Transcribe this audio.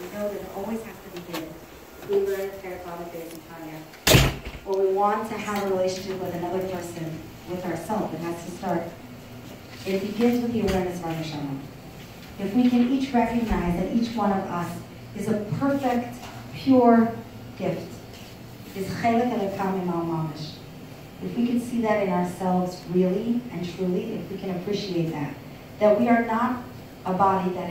We know that it always has to begin. We learn at Fair Father Days and Tanya. When we want to have a relationship with another person, with ourselves, it has to start. It begins with the awareness of our neshama. If we can each recognize that each one of us is a perfect, pure gift, is chelik mamish. If we can see that in ourselves really and truly, if we can appreciate that, that we are not a body that